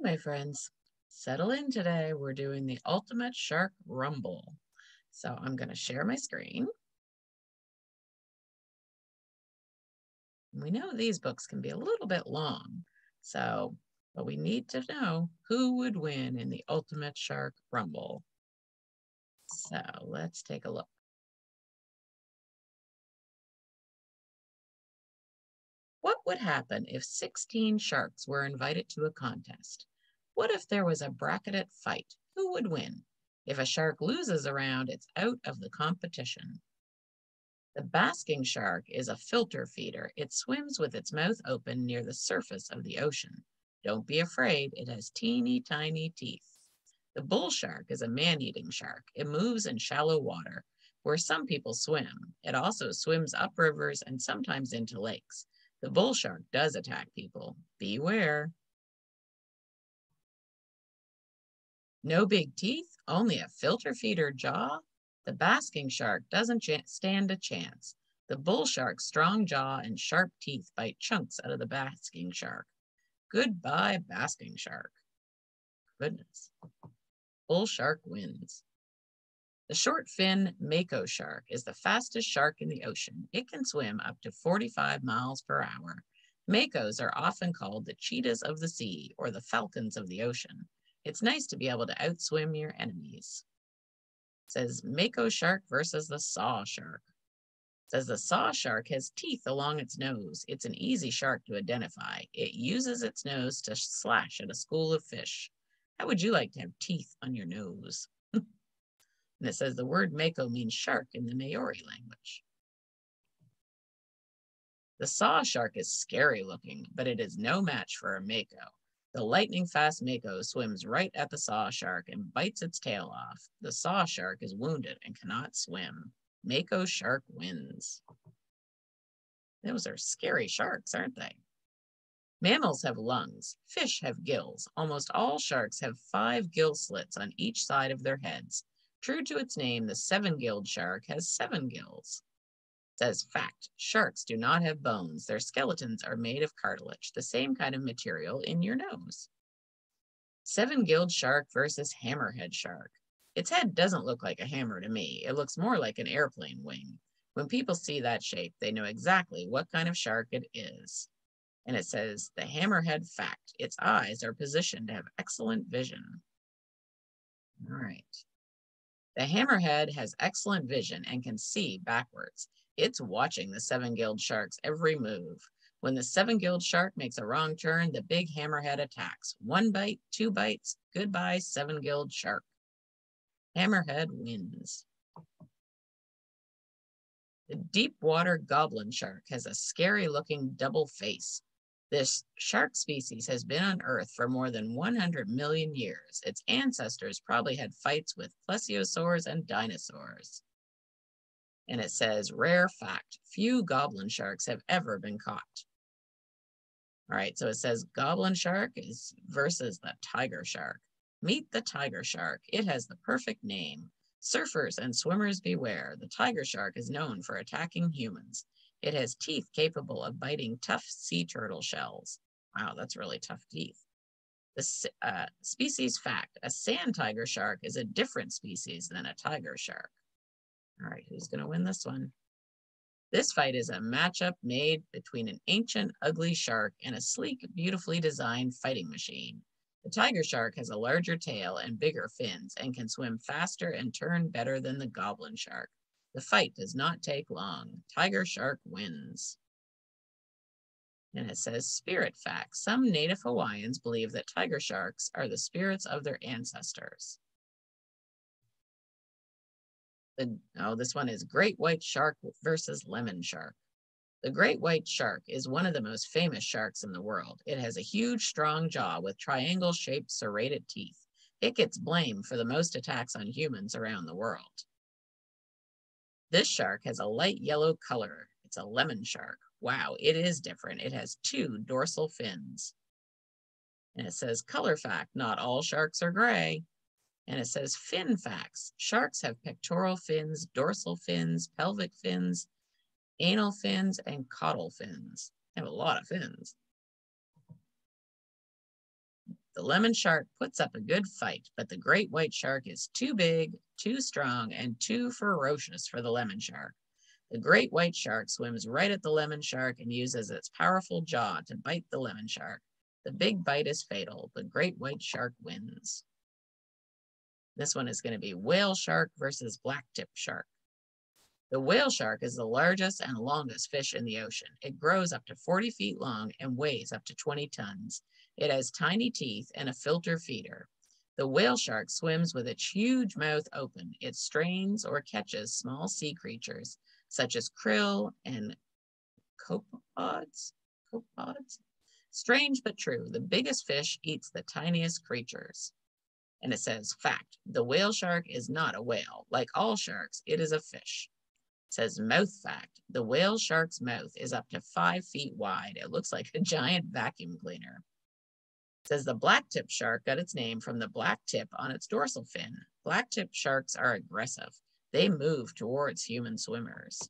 my friends, settle in today. We're doing the ultimate shark rumble. So I'm going to share my screen. We know these books can be a little bit long. So, but we need to know who would win in the ultimate shark rumble. So let's take a look. What would happen if 16 sharks were invited to a contest? What if there was a bracketed fight? Who would win? If a shark loses a round, it's out of the competition. The basking shark is a filter feeder. It swims with its mouth open near the surface of the ocean. Don't be afraid, it has teeny tiny teeth. The bull shark is a man-eating shark. It moves in shallow water, where some people swim. It also swims up rivers and sometimes into lakes. The bull shark does attack people. Beware. No big teeth, only a filter feeder jaw. The basking shark doesn't stand a chance. The bull shark's strong jaw and sharp teeth bite chunks out of the basking shark. Goodbye, basking shark. Goodness. Bull shark wins. The short fin mako shark is the fastest shark in the ocean. It can swim up to 45 miles per hour. Makos are often called the cheetahs of the sea or the falcons of the ocean. It's nice to be able to outswim your enemies. It says Mako shark versus the saw shark. It says the saw shark has teeth along its nose. It's an easy shark to identify. It uses its nose to slash at a school of fish. How would you like to have teeth on your nose? And it says the word Mako means shark in the Maori language. The saw shark is scary looking, but it is no match for a Mako. The lightning fast Mako swims right at the saw shark and bites its tail off. The saw shark is wounded and cannot swim. Mako shark wins. Those are scary sharks, aren't they? Mammals have lungs. Fish have gills. Almost all sharks have five gill slits on each side of their heads. True to its name, the seven-gilled shark has seven gills. It says fact sharks do not have bones. Their skeletons are made of cartilage the same kind of material in your nose. Seven-gilled shark versus hammerhead shark. Its head doesn't look like a hammer to me. It looks more like an airplane wing. When people see that shape they know exactly what kind of shark it is. And it says the hammerhead fact its eyes are positioned to have excellent vision. All right the hammerhead has excellent vision and can see backwards. It's watching the seven-gilled shark's every move. When the seven-gilled shark makes a wrong turn, the big hammerhead attacks. One bite, two bites, goodbye, seven-gilled shark. Hammerhead wins. The deep water goblin shark has a scary looking double face. This shark species has been on Earth for more than 100 million years. Its ancestors probably had fights with plesiosaurs and dinosaurs and it says, rare fact, few goblin sharks have ever been caught. All right, so it says goblin shark is versus the tiger shark. Meet the tiger shark. It has the perfect name. Surfers and swimmers beware. The tiger shark is known for attacking humans. It has teeth capable of biting tough sea turtle shells. Wow, that's really tough teeth. The uh, species fact, a sand tiger shark is a different species than a tiger shark. All right, who's going to win this one? This fight is a matchup made between an ancient, ugly shark and a sleek, beautifully designed fighting machine. The tiger shark has a larger tail and bigger fins and can swim faster and turn better than the goblin shark. The fight does not take long. Tiger shark wins. And it says spirit facts. Some native Hawaiians believe that tiger sharks are the spirits of their ancestors. The, oh, this one is great white shark versus lemon shark. The great white shark is one of the most famous sharks in the world. It has a huge, strong jaw with triangle-shaped serrated teeth. It gets blamed for the most attacks on humans around the world. This shark has a light yellow color. It's a lemon shark. Wow, it is different. It has two dorsal fins. And it says color fact, not all sharks are gray. And it says fin facts. Sharks have pectoral fins, dorsal fins, pelvic fins, anal fins, and caudal fins. They have a lot of fins. The lemon shark puts up a good fight, but the great white shark is too big, too strong, and too ferocious for the lemon shark. The great white shark swims right at the lemon shark and uses its powerful jaw to bite the lemon shark. The big bite is fatal. The great white shark wins. This one is going to be whale shark versus black tip shark. The whale shark is the largest and longest fish in the ocean. It grows up to 40 feet long and weighs up to 20 tons. It has tiny teeth and a filter feeder. The whale shark swims with its huge mouth open. It strains or catches small sea creatures such as krill and copepods. copepods. Strange but true, the biggest fish eats the tiniest creatures. And it says, fact, the whale shark is not a whale. Like all sharks, it is a fish. It says mouth fact, the whale shark's mouth is up to five feet wide. It looks like a giant vacuum cleaner. Says the black tip shark got its name from the black tip on its dorsal fin. Black tip sharks are aggressive. They move towards human swimmers.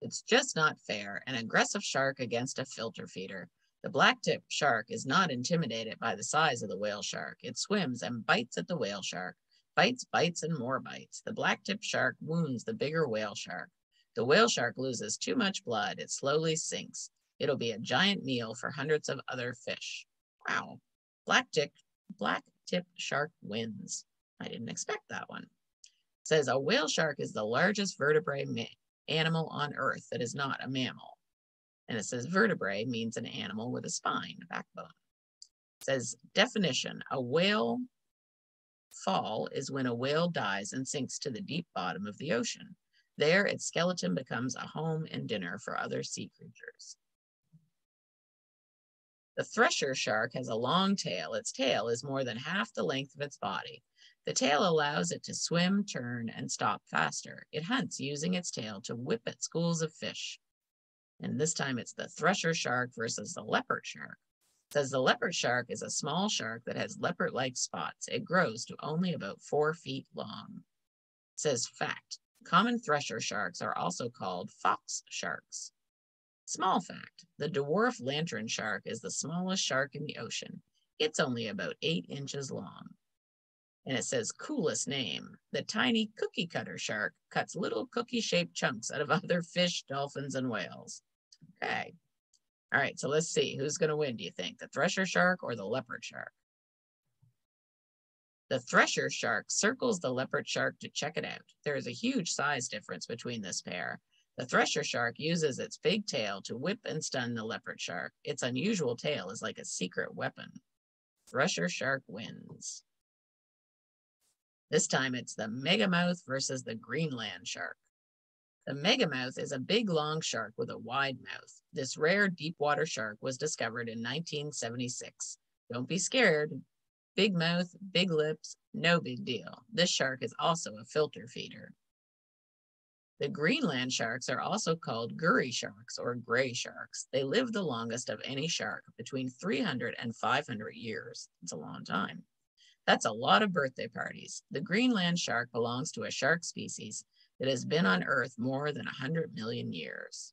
It's just not fair, an aggressive shark against a filter feeder. The black-tip shark is not intimidated by the size of the whale shark. It swims and bites at the whale shark. Bites, bites, and more bites. The black-tip shark wounds the bigger whale shark. The whale shark loses too much blood. It slowly sinks. It'll be a giant meal for hundreds of other fish. Wow. Black-tip black tip shark wins. I didn't expect that one. It says a whale shark is the largest vertebrate animal on earth that is not a mammal. And it says vertebrae means an animal with a spine, backbone. It says definition, a whale fall is when a whale dies and sinks to the deep bottom of the ocean. There, its skeleton becomes a home and dinner for other sea creatures. The thresher shark has a long tail. Its tail is more than half the length of its body. The tail allows it to swim, turn, and stop faster. It hunts using its tail to whip at schools of fish. And this time it's the thresher shark versus the leopard shark. It says the leopard shark is a small shark that has leopard-like spots. It grows to only about four feet long. It says fact, common thresher sharks are also called fox sharks. Small fact, the dwarf lantern shark is the smallest shark in the ocean. It's only about eight inches long. And it says coolest name. The tiny cookie cutter shark cuts little cookie shaped chunks out of other fish, dolphins, and whales. Okay. All right, so let's see. Who's going to win, do you think? The thresher shark or the leopard shark? The thresher shark circles the leopard shark to check it out. There is a huge size difference between this pair. The thresher shark uses its big tail to whip and stun the leopard shark. Its unusual tail is like a secret weapon. Thresher shark wins. This time it's the megamouth versus the Greenland shark. The megamouth is a big, long shark with a wide mouth. This rare deep water shark was discovered in 1976. Don't be scared. Big mouth, big lips, no big deal. This shark is also a filter feeder. The Greenland sharks are also called Gurry sharks or gray sharks. They live the longest of any shark, between 300 and 500 years. It's a long time. That's a lot of birthday parties. The Greenland shark belongs to a shark species that has been on Earth more than 100 million years.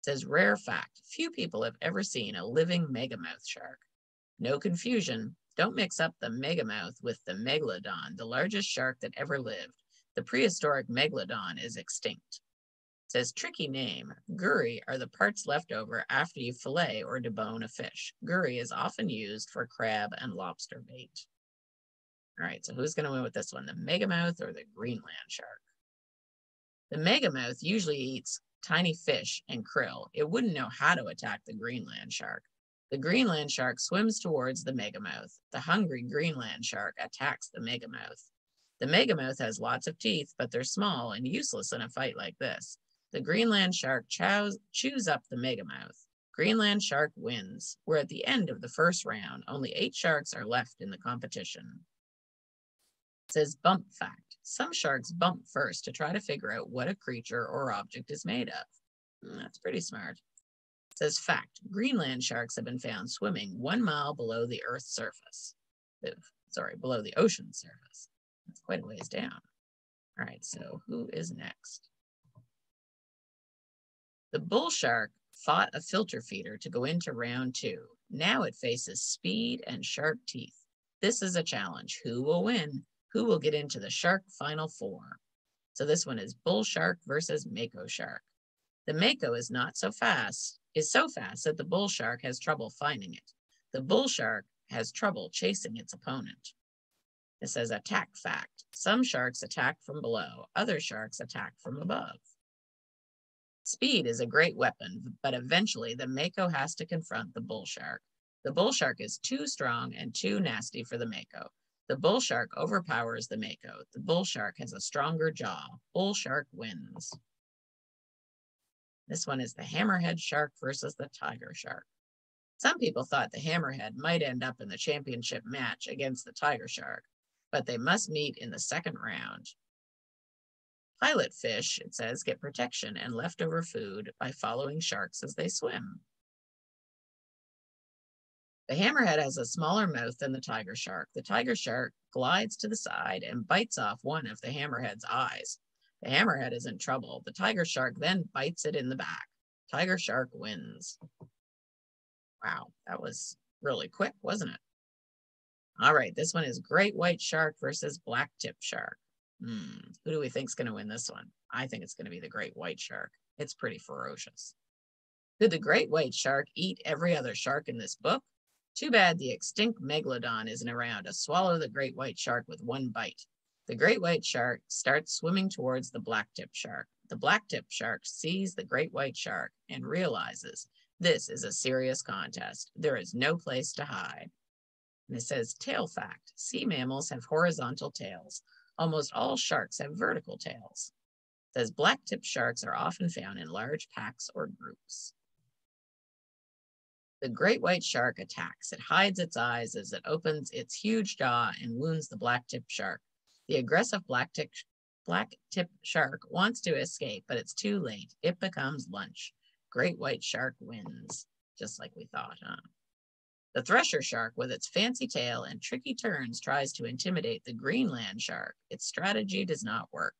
It says, rare fact, few people have ever seen a living megamouth shark. No confusion, don't mix up the megamouth with the megalodon, the largest shark that ever lived. The prehistoric megalodon is extinct. It says, tricky name, gurry are the parts left over after you fillet or debone a fish. Gurry is often used for crab and lobster bait. All right, so who's going to win with this one, the megamouth or the Greenland shark? The megamouth usually eats tiny fish and krill. It wouldn't know how to attack the Greenland shark. The Greenland shark swims towards the megamouth. The hungry Greenland shark attacks the megamouth. The megamouth has lots of teeth, but they're small and useless in a fight like this. The Greenland shark chows, chews up the megamouth. Greenland shark wins. We're at the end of the first round. Only eight sharks are left in the competition. It says bump fact. Some sharks bump first to try to figure out what a creature or object is made of. Hmm, that's pretty smart. It says fact, Greenland sharks have been found swimming one mile below the Earth's surface. Sorry, below the ocean surface. That's quite a ways down. All right, so who is next? The bull shark fought a filter feeder to go into round two. Now it faces speed and sharp teeth. This is a challenge. Who will win? Who will get into the shark final four? So this one is bull shark versus mako shark. The mako is not so fast, is so fast that the bull shark has trouble finding it. The bull shark has trouble chasing its opponent. It says attack fact. Some sharks attack from below, other sharks attack from above. Speed is a great weapon, but eventually the mako has to confront the bull shark. The bull shark is too strong and too nasty for the mako. The bull shark overpowers the mako. The bull shark has a stronger jaw. Bull shark wins. This one is the hammerhead shark versus the tiger shark. Some people thought the hammerhead might end up in the championship match against the tiger shark, but they must meet in the second round. Pilot fish, it says, get protection and leftover food by following sharks as they swim. The hammerhead has a smaller mouth than the tiger shark. The tiger shark glides to the side and bites off one of the hammerhead's eyes. The hammerhead is in trouble. The tiger shark then bites it in the back. Tiger shark wins. Wow, that was really quick, wasn't it? All right, this one is great white shark versus black tip shark. Hmm, who do we think is going to win this one? I think it's going to be the great white shark. It's pretty ferocious. Did the great white shark eat every other shark in this book? Too bad the extinct megalodon isn't around to swallow the great white shark with one bite. The great white shark starts swimming towards the black tip shark. The black tip shark sees the great white shark and realizes this is a serious contest. There is no place to hide. And it says tail fact sea mammals have horizontal tails. Almost all sharks have vertical tails. It says blacktip sharks are often found in large packs or groups. The great white shark attacks. It hides its eyes as it opens its huge jaw and wounds the blacktip shark. The aggressive blacktip black tip shark wants to escape, but it's too late. It becomes lunch. Great white shark wins, just like we thought, huh? The thresher shark, with its fancy tail and tricky turns, tries to intimidate the Greenland shark. Its strategy does not work.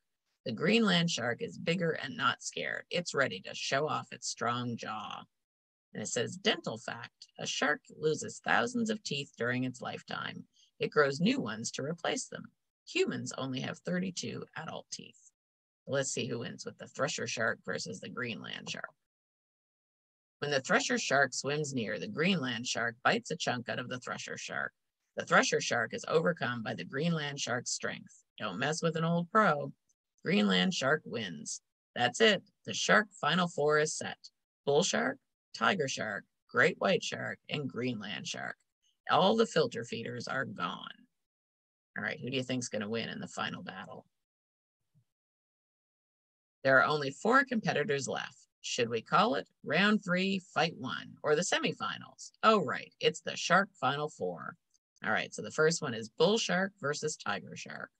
The Greenland shark is bigger and not scared. It's ready to show off its strong jaw. And it says dental fact a shark loses thousands of teeth during its lifetime. It grows new ones to replace them. Humans only have 32 adult teeth. Let's see who wins with the thresher shark versus the Greenland shark. When the thresher shark swims near, the Greenland shark bites a chunk out of the thresher shark. The thresher shark is overcome by the Greenland shark's strength. Don't mess with an old pro. Greenland shark wins. That's it. The shark final four is set. Bull shark, tiger shark, great white shark, and Greenland shark. All the filter feeders are gone. All right, who do you think is going to win in the final battle? There are only four competitors left. Should we call it round three, fight one, or the semifinals? Oh, right, it's the shark final four. All right, so the first one is bull shark versus tiger shark.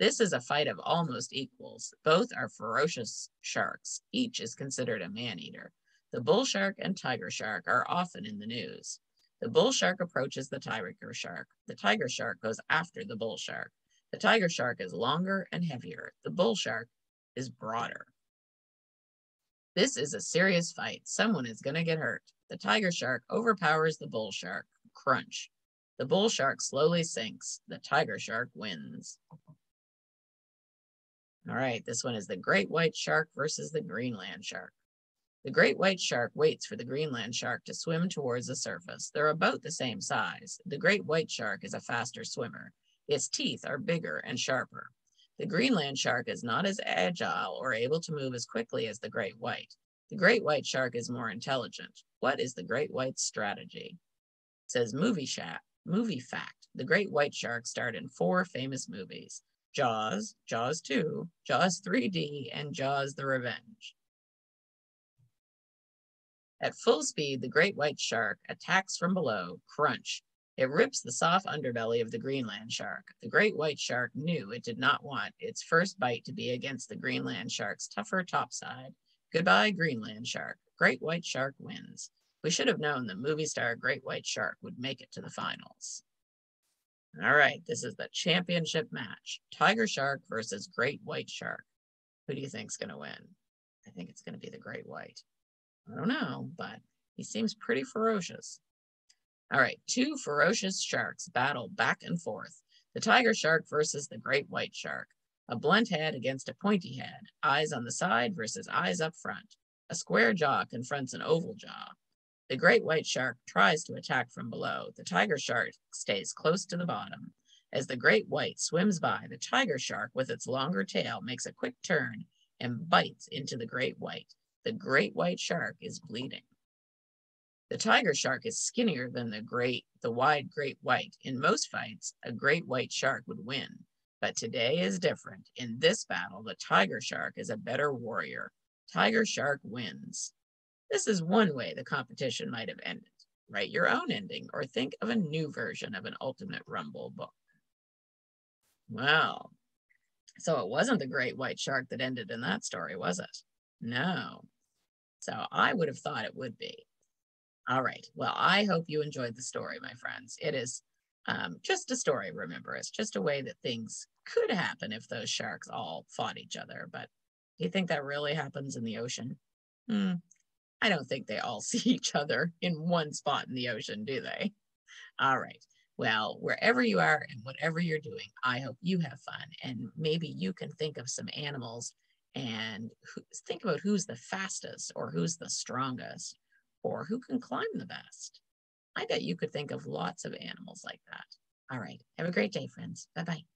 This is a fight of almost equals. Both are ferocious sharks. Each is considered a man eater. The bull shark and tiger shark are often in the news. The bull shark approaches the tiger shark. The tiger shark goes after the bull shark. The tiger shark is longer and heavier. The bull shark is broader. This is a serious fight. Someone is going to get hurt. The tiger shark overpowers the bull shark. Crunch. The bull shark slowly sinks. The tiger shark wins. All right, this one is the great white shark versus the Greenland shark. The great white shark waits for the Greenland shark to swim towards the surface. They're about the same size. The great white shark is a faster swimmer. Its teeth are bigger and sharper. The Greenland shark is not as agile or able to move as quickly as the great white. The great white shark is more intelligent. What is the great white's strategy? It says movie movie fact. The great white shark starred in four famous movies. Jaws, Jaws 2, Jaws 3D, and Jaws the Revenge. At full speed, the great white shark attacks from below, crunch. It rips the soft underbelly of the Greenland shark. The great white shark knew it did not want its first bite to be against the Greenland shark's tougher topside. Goodbye, Greenland shark. Great white shark wins. We should have known the movie star Great White Shark would make it to the finals. All right, this is the championship match. Tiger Shark versus Great White Shark. Who do you think is going to win? I think it's going to be the Great White. I don't know, but he seems pretty ferocious. All right, two ferocious sharks battle back and forth. The tiger shark versus the great white shark. A blunt head against a pointy head. Eyes on the side versus eyes up front. A square jaw confronts an oval jaw. The great white shark tries to attack from below. The tiger shark stays close to the bottom. As the great white swims by, the tiger shark, with its longer tail, makes a quick turn and bites into the great white. The great white shark is bleeding. The tiger shark is skinnier than the great, the wide great white. In most fights, a great white shark would win. But today is different. In this battle, the tiger shark is a better warrior. Tiger shark wins. This is one way the competition might have ended. Write your own ending or think of a new version of an Ultimate Rumble book. Well, so it wasn't the great white shark that ended in that story, was it? No. So I would have thought it would be. All right. Well, I hope you enjoyed the story, my friends. It is um, just a story, remember. It's just a way that things could happen if those sharks all fought each other. But do you think that really happens in the ocean? Hmm. I don't think they all see each other in one spot in the ocean, do they? All right. Well, wherever you are and whatever you're doing, I hope you have fun. And maybe you can think of some animals and think about who's the fastest or who's the strongest or who can climb the best. I bet you could think of lots of animals like that. All right. Have a great day, friends. Bye bye.